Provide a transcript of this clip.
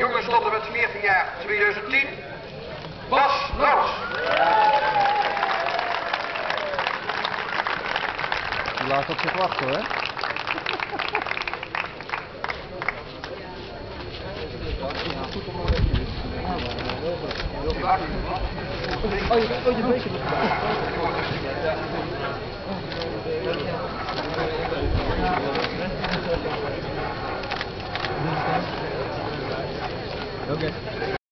Jongens tot en met 14 jaar 2010. Bas Roos. Die laat op zich wachten hoor. Oh, je, oh, je beetje Okay.